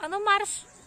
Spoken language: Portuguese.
Ah, ano março.